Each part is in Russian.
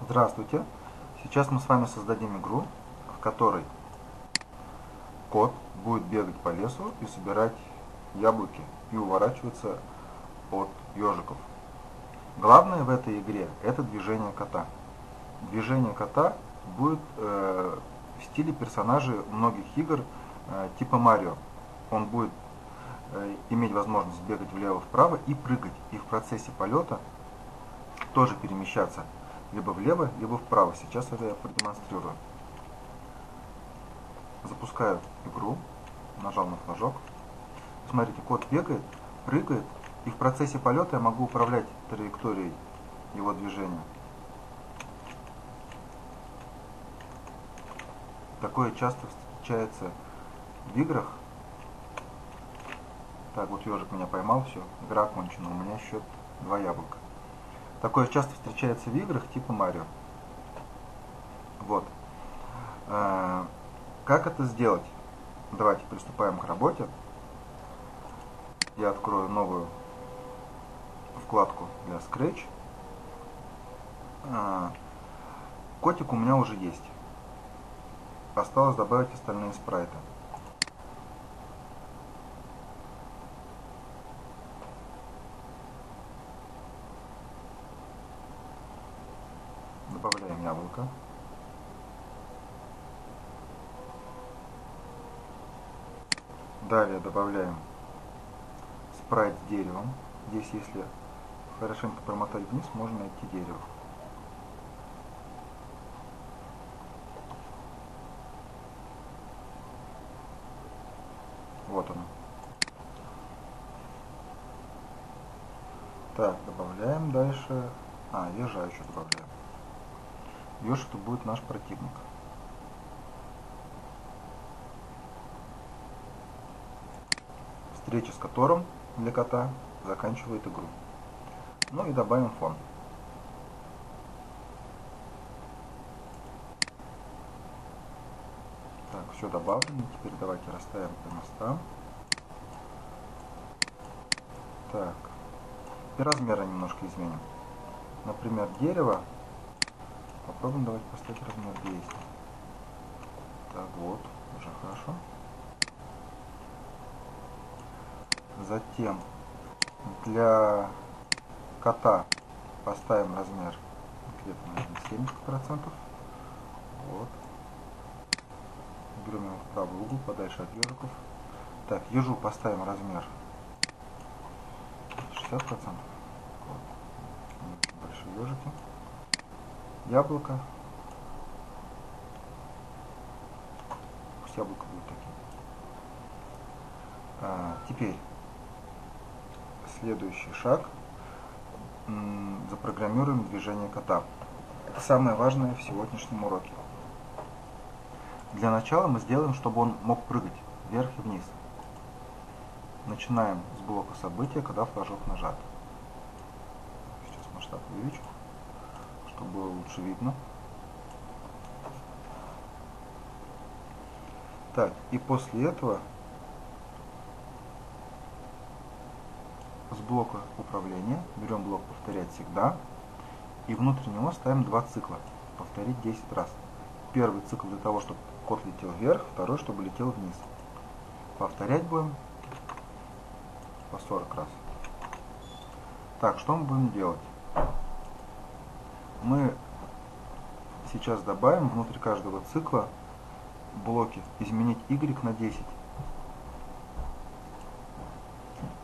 Здравствуйте! Сейчас мы с вами создадим игру, в которой кот будет бегать по лесу и собирать яблоки и уворачиваться от ежиков. Главное в этой игре это движение кота. Движение кота будет э, в стиле персонажей многих игр э, типа Марио. Он будет э, иметь возможность бегать влево-вправо и прыгать. И в процессе полета тоже перемещаться либо влево, либо вправо. Сейчас это я продемонстрирую. Запускаю игру, нажал на флажок. Смотрите, кот бегает, прыгает, и в процессе полета я могу управлять траекторией его движения. Такое часто встречается в играх. Так, вот ежик меня поймал, все, игра окончена, у меня счет 2 яблока. Такое часто встречается в играх типа Марио. Вот. Э, как это сделать? Давайте приступаем к работе. Я открою новую вкладку для Scratch. Э, котик у меня уже есть. Осталось добавить остальные спрайты. Добавляем яблоко. Далее добавляем спрайт с деревом. Здесь, если хорошенько промотать вниз, можно найти дерево. Вот оно. Так, добавляем дальше. А, ежа еще добавляем. Еж это будет наш противник. Встреча с которым для кота заканчивает игру. Ну и добавим фон. Так, все добавлено. Теперь давайте расставим по местам. Так. И размеры немножко изменим. Например, дерево Попробуем давайте поставить размер 200. Так, вот, уже хорошо. Затем для кота поставим размер где-то, наверное, 70%. Вот. Берем его в правый угол, подальше от ежиков. Так, ежу поставим размер 60%. Вот. Большие ежики яблоко. Пусть яблоко будет таким. А, теперь следующий шаг. Запрограммируем движение кота. Это самое важное в сегодняшнем уроке. Для начала мы сделаем, чтобы он мог прыгать вверх и вниз. Начинаем с блока события, когда флажок нажат. Сейчас масштаб увеличу чтобы было лучше видно. Так, и после этого с блока управления берем блок повторять всегда и внутрь него ставим два цикла, повторить 10 раз. Первый цикл для того, чтобы кот летел вверх, второй, чтобы летел вниз. Повторять будем по 40 раз. Так, что мы будем делать? мы сейчас добавим внутрь каждого цикла блоки изменить y на 10.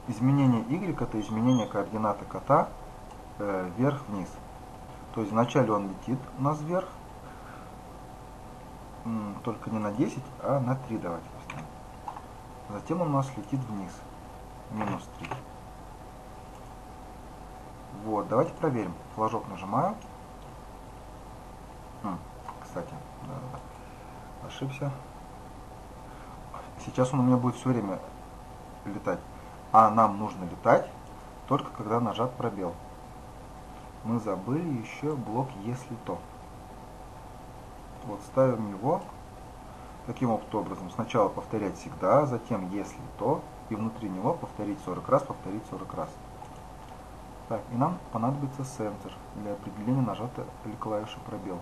Изменение y это изменение координаты кота э, вверх-вниз. То есть вначале он летит у нас вверх, только не на 10, а на 3 давайте поставим. Затем он у нас летит вниз, минус 3. Вот, давайте проверим. Флажок нажимаю кстати. Да, да. Ошибся. Сейчас он у меня будет все время летать. А нам нужно летать только когда нажат пробел. Мы забыли еще блок «Если то». Вот ставим его таким вот образом. Сначала повторять всегда, затем «Если то», и внутри него повторить 40 раз, повторить 40 раз. Так, и нам понадобится сенсор для определения нажата или клавиши пробел.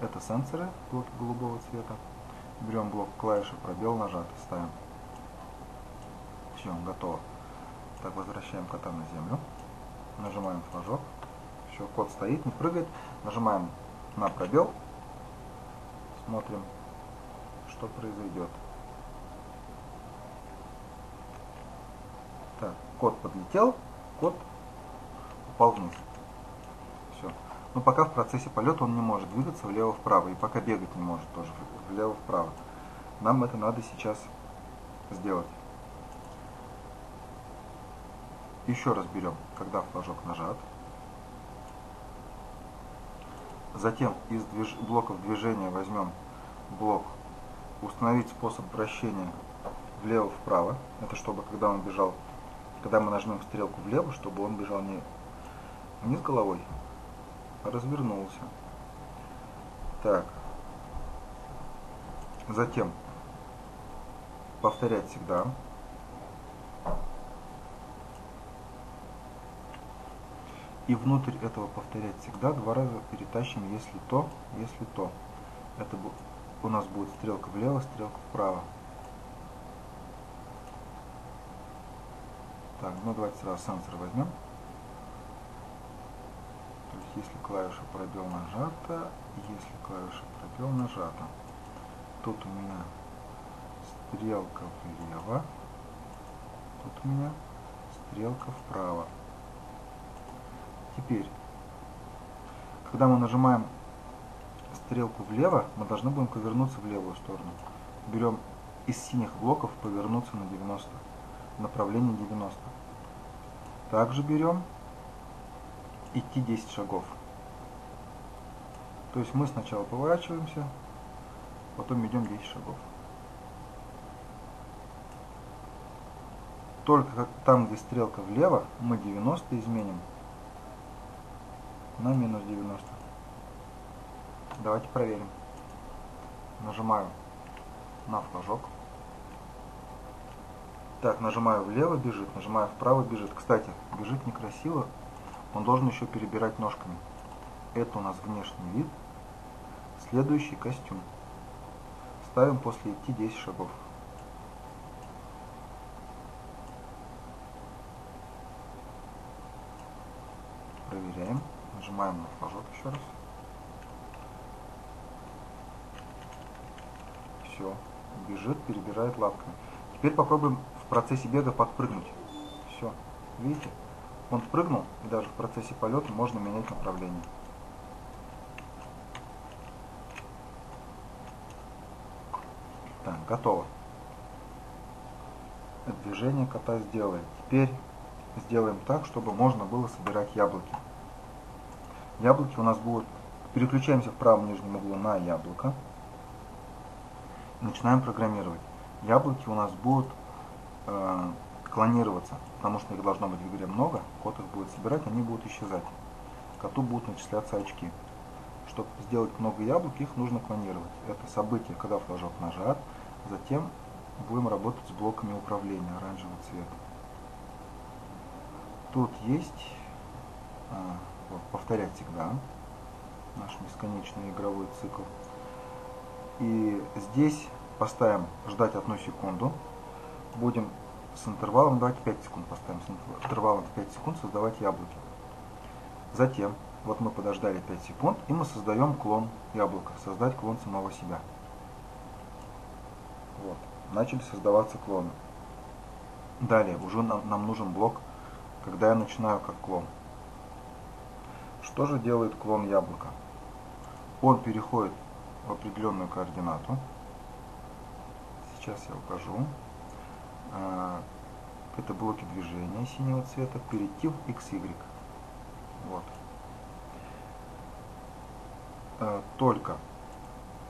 Это сенсоры, блоки голубого цвета. Берем блок клавиши пробел нажат, ставим. Все, готово. Так, возвращаем кота на землю. Нажимаем флажок. Все, кот стоит, не прыгает. Нажимаем на пробел. Смотрим, что произойдет. Так, кот подлетел, кот упал вниз. Все. Но пока в процессе полета он не может двигаться влево-вправо. И пока бегать не может тоже влево-вправо. Нам это надо сейчас сделать. Еще раз берем, когда флажок нажат. Затем из движ... блоков движения возьмем блок «Установить способ вращения влево-вправо». Это чтобы, когда он бежал, когда мы нажмем стрелку влево, чтобы он бежал не вниз головой, развернулся. Так. Затем повторять всегда. И внутрь этого повторять всегда два раза перетащим, если то, если то. Это у нас будет стрелка влево, стрелка вправо. Так, ну давайте сразу сенсор возьмем если клавиша пробел нажата, если клавиша пробел нажата. Тут у меня стрелка влево, тут у меня стрелка вправо. Теперь, когда мы нажимаем стрелку влево, мы должны будем повернуться в левую сторону. Берем из синих блоков повернуться на 90, направление 90. Также берем идти 10 шагов. То есть мы сначала поворачиваемся, потом идем 10 шагов. Только там, где стрелка влево, мы 90 изменим на минус 90. Давайте проверим. Нажимаю на флажок. Так, нажимаю влево, бежит, нажимаю вправо, бежит. Кстати, бежит некрасиво, он должен еще перебирать ножками. Это у нас внешний вид. Следующий костюм. Ставим после идти 10 шагов. Нажимаем на флажок еще раз. Все. Бежит, перебирает лапками. Теперь попробуем в процессе бега подпрыгнуть. Все. Видите? Он прыгнул, и даже в процессе полета можно менять направление. Так, готово. Движение кота сделали. Теперь сделаем так, чтобы можно было собирать яблоки. Яблоки у нас будут... Переключаемся в правом нижнем углу на яблоко. Начинаем программировать. Яблоки у нас будут э, клонироваться, потому что их должно быть в игре много, кот их будет собирать, они будут исчезать. Коту будут начисляться очки. Чтобы сделать много яблок, их нужно клонировать. Это событие, когда флажок нажат, затем будем работать с блоками управления оранжевого цвета. Тут есть, вот, повторять всегда, наш бесконечный игровой цикл. И здесь поставим ждать одну секунду. Будем с интервалом, давайте 5 секунд поставим, с интервалом в 5 секунд создавать яблоки. Затем, вот мы подождали 5 секунд, и мы создаем клон яблока, создать клон самого себя. Вот, начали создаваться клоны. Далее, уже нам, нам нужен блок, когда я начинаю как клон. Что же делает клон яблока? Он переходит в определенную координату. Сейчас я укажу. А, это блоки движения синего цвета, перейти в XY. Вот. А, только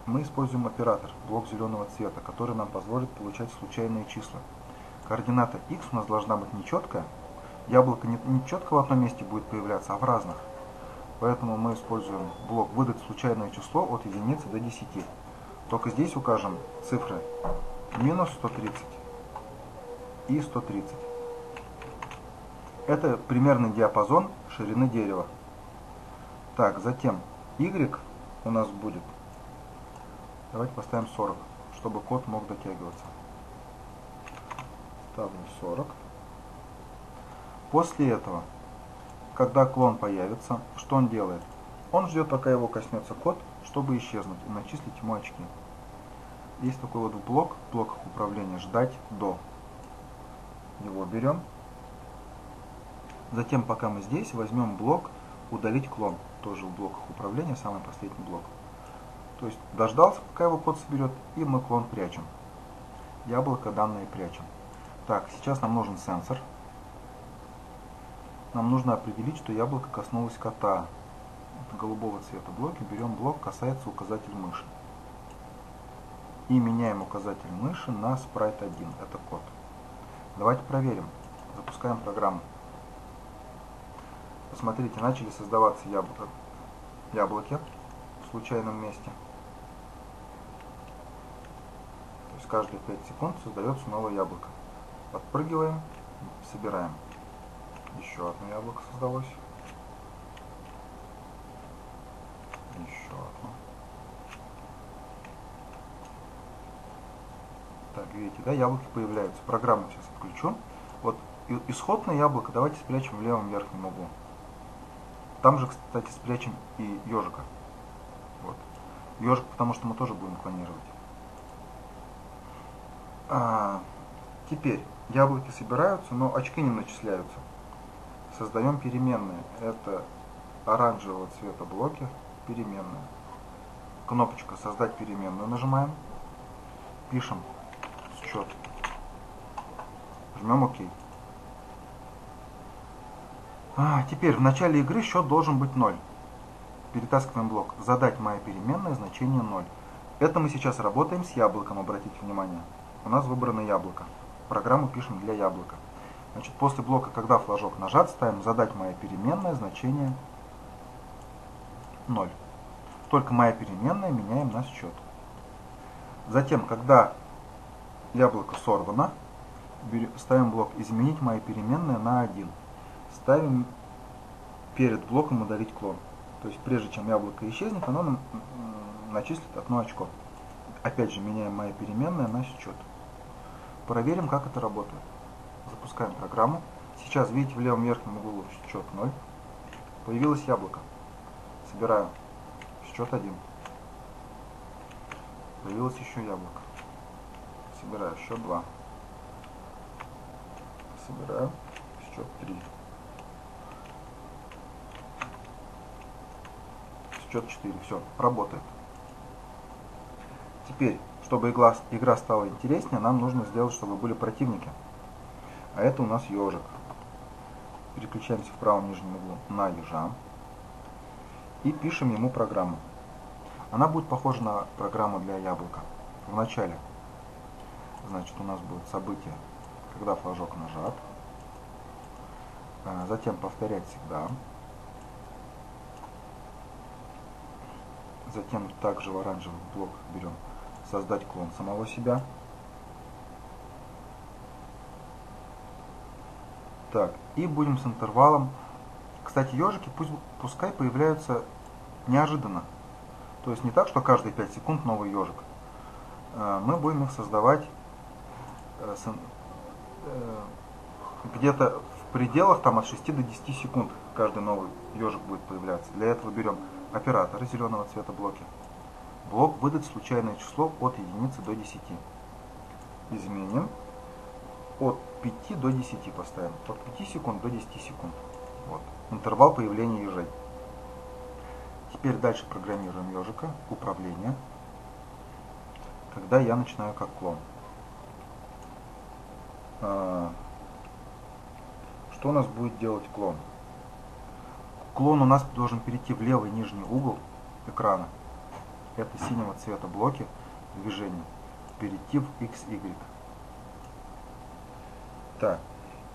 мы используем оператор, блок зеленого цвета, который нам позволит получать случайные числа. Координата x у нас должна быть нечеткая. Яблоко не четко в одном месте будет появляться, а в разных. Поэтому мы используем блок выдать случайное число от единицы до 10. Только здесь укажем цифры минус 130 и 130. Это примерный диапазон ширины дерева. Так, затем y у нас будет, давайте поставим 40, чтобы код мог дотягиваться. Ставлю 40. После этого, когда клон появится, что он делает? Он ждет, пока его коснется код, чтобы исчезнуть и начислить ему очки. Есть такой вот блок, в блоках управления «Ждать до». Его берем. Затем, пока мы здесь, возьмем блок «Удалить клон». Тоже в блоках управления, самый последний блок. То есть дождался, пока его код соберет, и мы клон прячем. Яблоко данные прячем. Так, сейчас нам нужен сенсор. Нам нужно определить, что яблоко коснулось кота. Это голубого цвета блоки. Берем блок, касается указатель мыши. И меняем указатель мыши на спрайт 1. Это код. Давайте проверим. Запускаем программу. Посмотрите, начали создаваться яблоко, яблоки в случайном месте. То есть каждые 5 секунд создается новое яблоко. Подпрыгиваем, собираем. Еще одно яблоко создалось. Еще одно. Так, видите, да, яблоки появляются. Программу сейчас отключу. Вот исходное яблоко давайте спрячем в левом верхнем углу. Там же, кстати, спрячем и ежика. Вот. Ежик, потому что мы тоже будем клонировать. А, теперь яблоки собираются, но очки не начисляются. Создаем переменные. Это оранжевого цвета блоки, переменные. Кнопочка «Создать переменную» нажимаем. Пишем счет. Жмем ОК. А, теперь в начале игры счет должен быть 0. Перетаскиваем блок. Задать моя переменная значение 0. Это мы сейчас работаем с яблоком, обратите внимание. У нас выбрано яблоко. Программу пишем для яблока. Значит, после блока, когда флажок нажат, ставим задать моя переменная значение 0. Только моя переменная меняем на счет. Затем, когда яблоко сорвано, ставим блок изменить мои переменные на 1. Ставим перед блоком удалить клон. То есть прежде чем яблоко исчезнет, оно нам начислит одно очко. Опять же меняем мои переменные на счет. Проверим, как это работает. Запускаем программу. Сейчас, видите, в левом верхнем углу счет 0. Появилось яблоко. Собираю. Счет 1. Появилось еще яблоко собираю счет 2. Собираю счет 3. Счет 4. Все, работает. Теперь, чтобы игра, игра стала интереснее, нам нужно сделать, чтобы были противники. А это у нас ежик. Переключаемся в правом нижнем углу на ежа. И пишем ему программу. Она будет похожа на программу для яблока. В начале значит у нас будет событие, когда флажок нажат. А, затем повторять всегда. Затем также в оранжевый блок берем создать клон самого себя. Так, и будем с интервалом. Кстати, ежики пусть, пускай появляются неожиданно. То есть не так, что каждые 5 секунд новый ежик. А, мы будем их создавать Э, э, где-то в пределах там от 6 до 10 секунд каждый новый ежик будет появляться. Для этого берем оператора зеленого цвета блоки. Блок выдать случайное число от единицы до 10. Изменим. От 5 до 10 поставим. От 5 секунд до 10 секунд. Вот. Интервал появления ежей. Теперь дальше программируем ежика. Управление. Когда я начинаю как клон. А, что у нас будет делать клон? Клон у нас должен перейти в левый нижний угол экрана. Это синего цвета блоки движения. Перейти в XY. Так.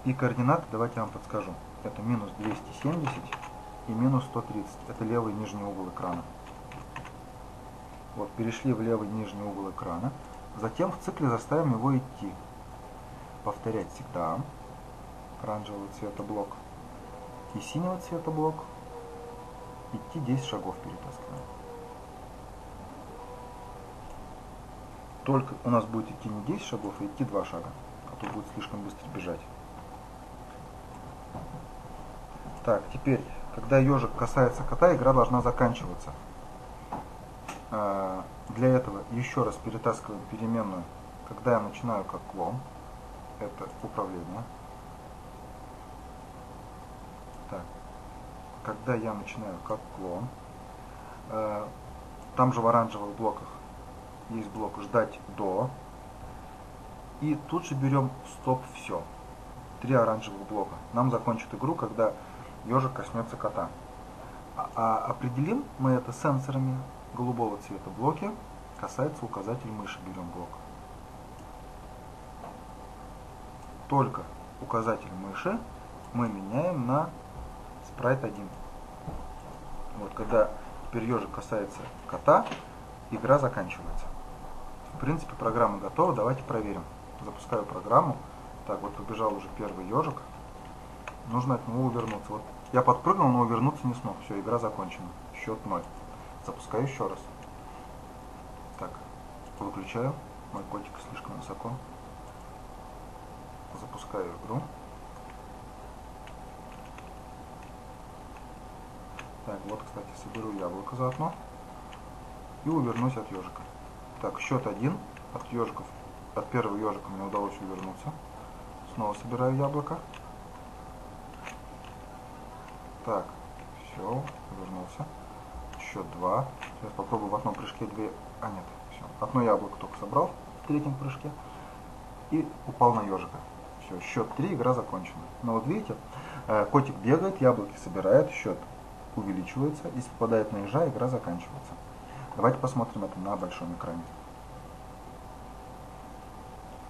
И координаты давайте я вам подскажу. Это минус 270 и минус 130. Это левый нижний угол экрана. Вот, перешли в левый нижний угол экрана. Затем в цикле заставим его идти повторять всегда оранжевого цвета блок. и синего цвета блок идти 10 шагов перетаскиваем. Только у нас будет идти не 10 шагов, а идти 2 шага, а то будет слишком быстро бежать. Так, теперь, когда ежик касается кота, игра должна заканчиваться. А, для этого еще раз перетаскиваем переменную, когда я начинаю как клон. Это управление. Так, когда я начинаю как клон, э, там же в оранжевых блоках есть блок ждать до. И тут же берем стоп все. Три оранжевых блока. Нам закончит игру, когда ежик коснется кота. А, а определим мы это сенсорами голубого цвета блоки. Касается указатель мыши, берем блок. Только указатель мыши мы меняем на спрайт 1. Вот когда теперь ежик касается кота, игра заканчивается. В принципе, программа готова, давайте проверим. Запускаю программу. Так, вот побежал уже первый ежик. Нужно от него увернуться. Вот я подпрыгнул, но увернуться не смог. Все, игра закончена. Счет 0. Запускаю еще раз. Так, выключаю. Мой котик слишком высоко. Запускаю игру. Так, вот, кстати, соберу яблоко заодно. И увернусь от ежика. Так, счет один. От ежиков, от первого ежика мне удалось увернуться. Снова собираю яблоко. Так, все, вернулся. Счет 2. Сейчас попробую в одном прыжке две... А, нет, все. Одно яблоко только собрал в третьем прыжке. И упал на ежика. Все, счет 3, игра закончена. Но вот видите, э, котик бегает, яблоки собирает, счет увеличивается. Если попадает на ежа, игра заканчивается. Давайте посмотрим это на большом экране.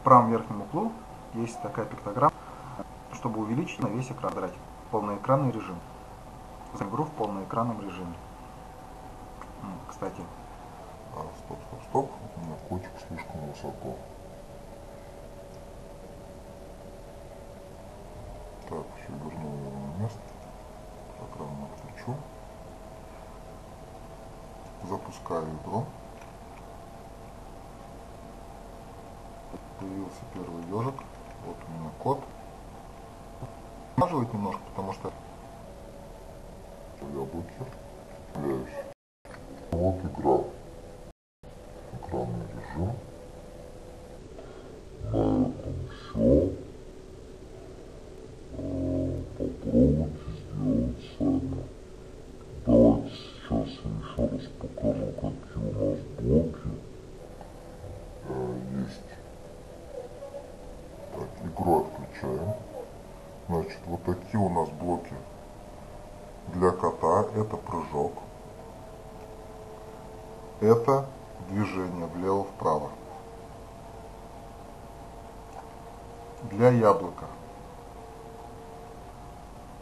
Правом верхнем углу есть такая пиктограмма, чтобы увеличить на весь экран, брать полноэкранный режим. Игру в полноэкранном режиме. Кстати. А, стоп, стоп, стоп. У меня котик слишком высоко. Так, все, верну его на место. Программу отключу. Запускаю игру. Появился первый ежик. Вот у меня код. Смаживать немножко, потому что яблоки. Вот игра. Экранный режим. На этом все. Попробуйте сделать сами. Давайте сейчас я еще раз покажу, какие у нас блоки есть. Так, игру отключаем. Значит, вот такие у нас блоки для кота. Это прыжок. Это движение влево-вправо. Для яблока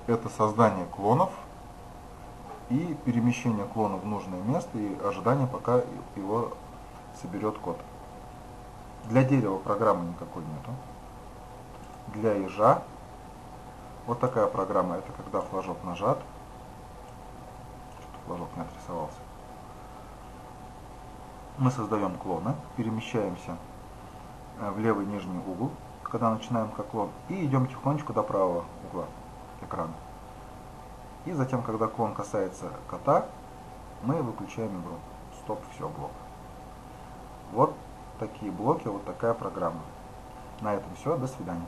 это создание клонов и перемещение клона в нужное место и ожидание, пока его соберет код. Для дерева программы никакой нету. Для ежа вот такая программа, это когда флажок нажат. Флажок не отрисовался. Мы создаем клона, перемещаемся э, в левый нижний угол, когда начинаем как клон, и идем тихонечко до правого угла экрана. И затем, когда клон касается кота, мы выключаем игру. Стоп, все, блок. Вот такие блоки, вот такая программа. На этом все, до свидания.